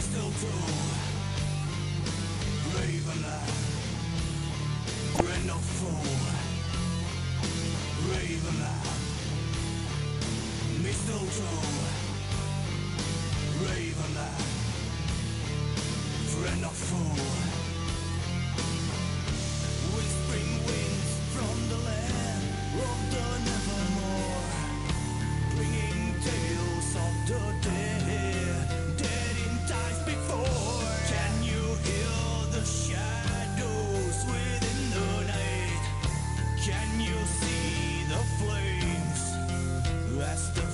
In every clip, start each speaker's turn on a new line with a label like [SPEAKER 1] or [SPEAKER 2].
[SPEAKER 1] still do. Leave a laugh We're no fool. Leave a laugh Me still do. We're no fool. Can you see the flames? That's the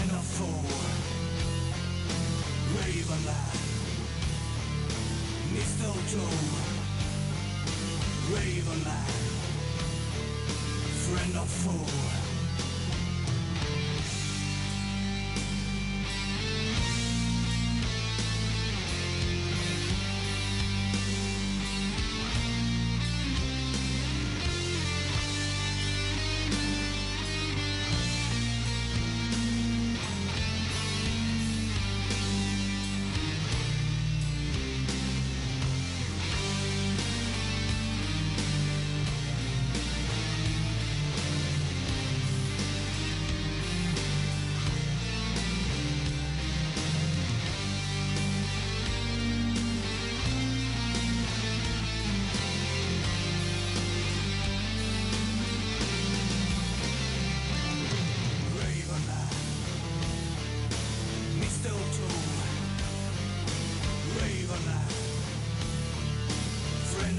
[SPEAKER 1] Banner forward Raven Mistletoe Raven Friend of four.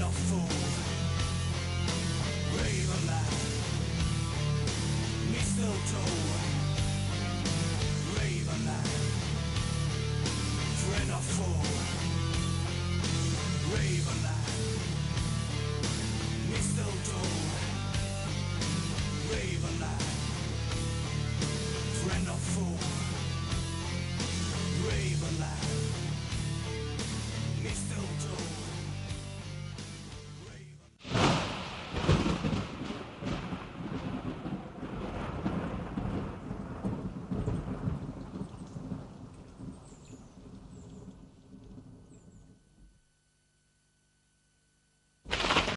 [SPEAKER 1] not fooled a alive, me still told